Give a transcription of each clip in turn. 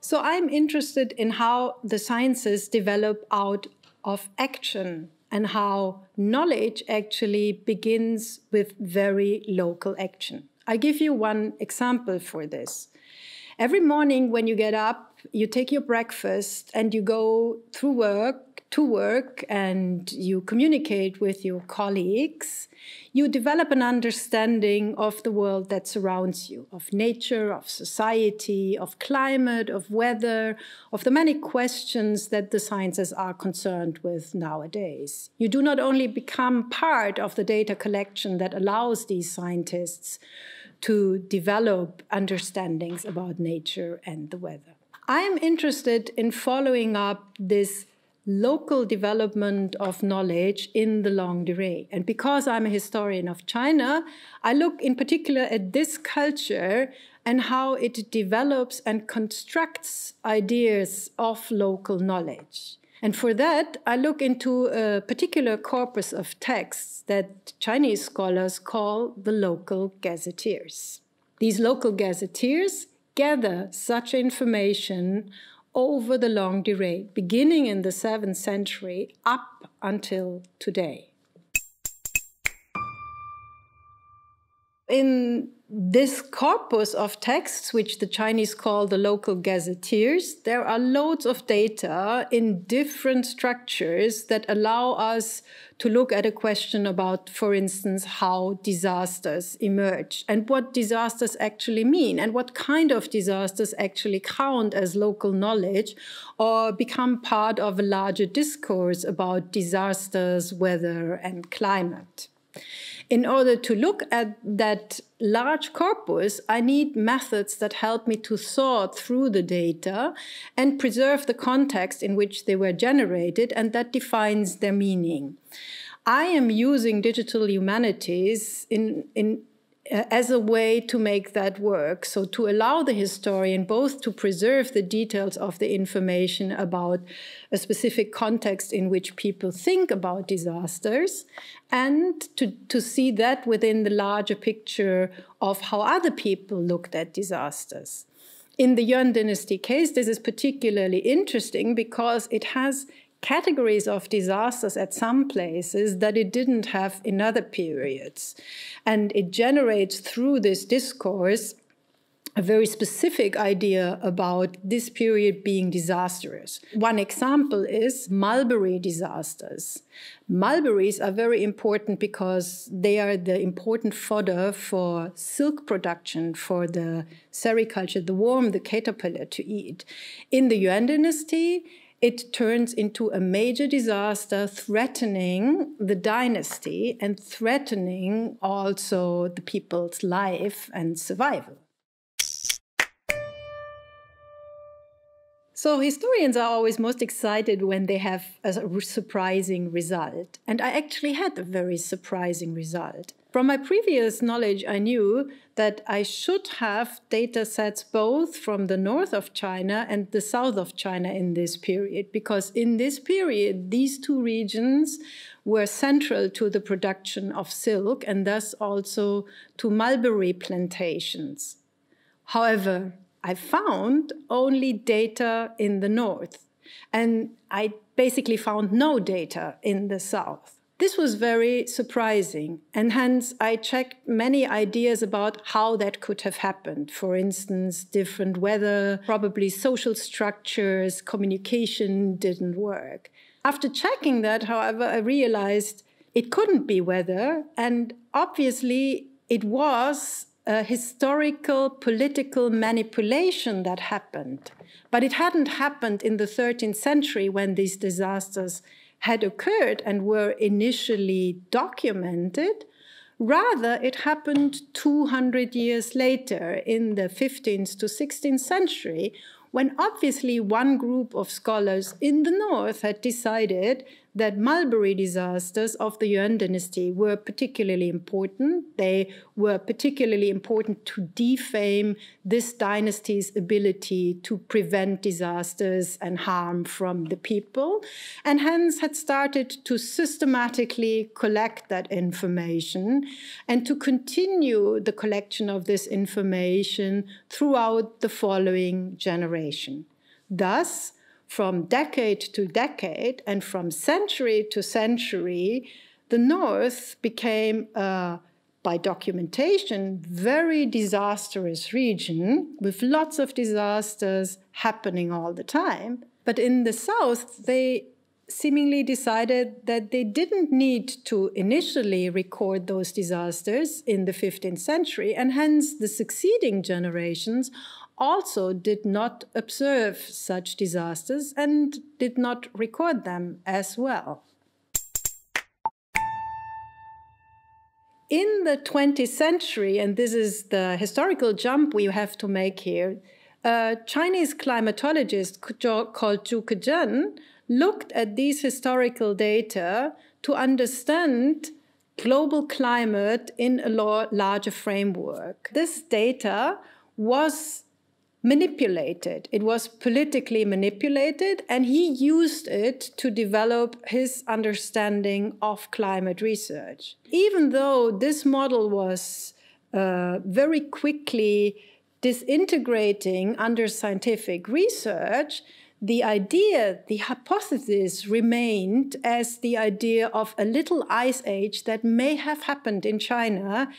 So I'm interested in how the sciences develop out of action and how knowledge actually begins with very local action. I give you one example for this. Every morning when you get up, you take your breakfast and you go through work to work and you communicate with your colleagues, you develop an understanding of the world that surrounds you, of nature, of society, of climate, of weather, of the many questions that the sciences are concerned with nowadays. You do not only become part of the data collection that allows these scientists to develop understandings about nature and the weather. I am interested in following up this local development of knowledge in the longue durée. And because I'm a historian of China, I look in particular at this culture and how it develops and constructs ideas of local knowledge. And for that, I look into a particular corpus of texts that Chinese scholars call the local gazetteers. These local gazetteers gather such information over the longue durée, beginning in the 7th century up until today. In this corpus of texts, which the Chinese call the local gazetteers, there are loads of data in different structures that allow us to look at a question about, for instance, how disasters emerge and what disasters actually mean and what kind of disasters actually count as local knowledge or become part of a larger discourse about disasters, weather, and climate in order to look at that large corpus, I need methods that help me to sort through the data and preserve the context in which they were generated, and that defines their meaning. I am using digital humanities in, in as a way to make that work. So, to allow the historian both to preserve the details of the information about a specific context in which people think about disasters, and to, to see that within the larger picture of how other people looked at disasters. In the Yuan dynasty case, this is particularly interesting because it has categories of disasters at some places that it didn't have in other periods. And it generates through this discourse a very specific idea about this period being disastrous. One example is mulberry disasters. Mulberries are very important because they are the important fodder for silk production for the sericulture, the worm, the caterpillar to eat. In the Yuan dynasty, it turns into a major disaster, threatening the dynasty and threatening also the people's life and survival. So, historians are always most excited when they have a surprising result. And I actually had a very surprising result. From my previous knowledge, I knew that I should have data sets both from the north of China and the south of China in this period, because in this period, these two regions were central to the production of silk and thus also to mulberry plantations. However, I found only data in the north, and I basically found no data in the south. This was very surprising, and hence I checked many ideas about how that could have happened. For instance, different weather, probably social structures, communication didn't work. After checking that, however, I realized it couldn't be weather, and obviously it was a historical political manipulation that happened. But it hadn't happened in the 13th century when these disasters had occurred and were initially documented. Rather, it happened 200 years later in the 15th to 16th century when obviously one group of scholars in the north had decided that mulberry disasters of the Yuan dynasty were particularly important. They were particularly important to defame this dynasty's ability to prevent disasters and harm from the people, and hence had started to systematically collect that information and to continue the collection of this information throughout the following generation. Thus, from decade to decade and from century to century, the North became by documentation, very disastrous region with lots of disasters happening all the time. But in the South, they seemingly decided that they didn't need to initially record those disasters in the 15th century, and hence the succeeding generations also did not observe such disasters and did not record them as well. In the 20th century, and this is the historical jump we have to make here, a Chinese climatologist called Zhu Kezhen looked at these historical data to understand global climate in a larger framework. This data was manipulated. It was politically manipulated, and he used it to develop his understanding of climate research. Even though this model was uh, very quickly disintegrating under scientific research, the idea, the hypothesis remained as the idea of a little ice age that may have happened in China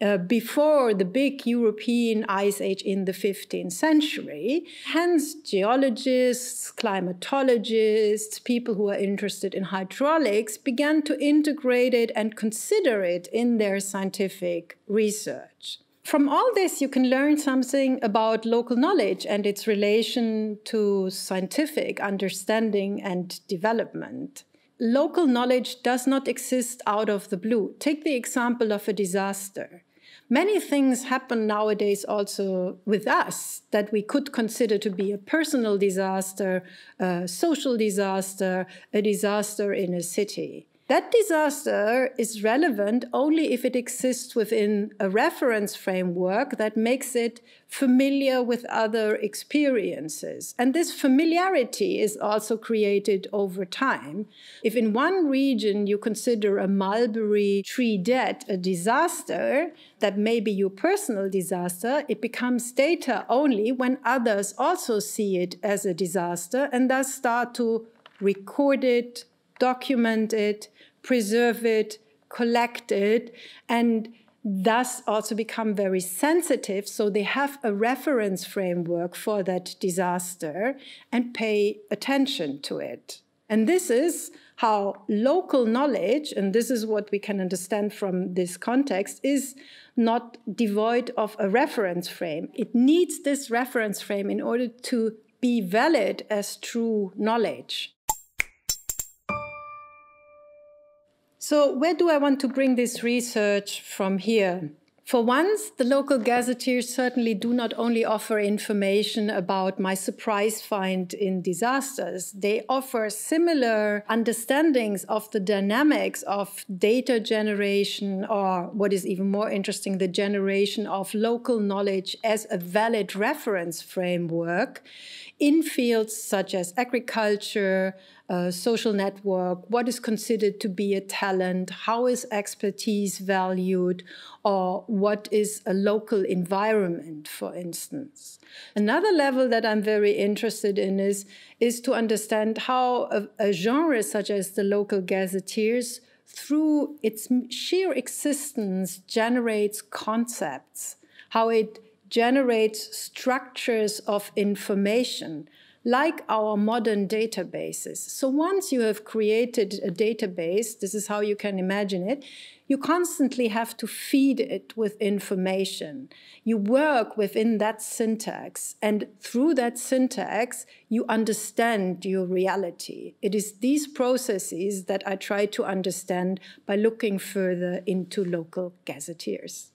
uh, before the big European ice age in the 15th century. Hence, geologists, climatologists, people who are interested in hydraulics began to integrate it and consider it in their scientific research. From all this, you can learn something about local knowledge and its relation to scientific understanding and development local knowledge does not exist out of the blue. Take the example of a disaster many things happen nowadays also with us that we could consider to be a personal disaster, a social disaster, a disaster in a city. That disaster is relevant only if it exists within a reference framework that makes it familiar with other experiences. And this familiarity is also created over time. If in one region you consider a mulberry tree dead a disaster, that may be your personal disaster, it becomes data only when others also see it as a disaster and thus start to record it, document it, preserve it, collect it, and thus also become very sensitive. So they have a reference framework for that disaster and pay attention to it. And this is how local knowledge, and this is what we can understand from this context, is not devoid of a reference frame. It needs this reference frame in order to be valid as true knowledge. So, where do I want to bring this research from here? For once, the local gazetteers certainly do not only offer information about my surprise find in disasters, they offer similar understandings of the dynamics of data generation, or what is even more interesting, the generation of local knowledge as a valid reference framework in fields such as agriculture, social network, what is considered to be a talent, how is expertise valued, or what is a local environment, for instance. Another level that I'm very interested in is, is to understand how a, a genre such as the local gazetteers, through its sheer existence, generates concepts, how it generates structures of information like our modern databases. So once you have created a database, this is how you can imagine it, you constantly have to feed it with information. You work within that syntax, and through that syntax, you understand your reality. It is these processes that I try to understand by looking further into local gazetteers.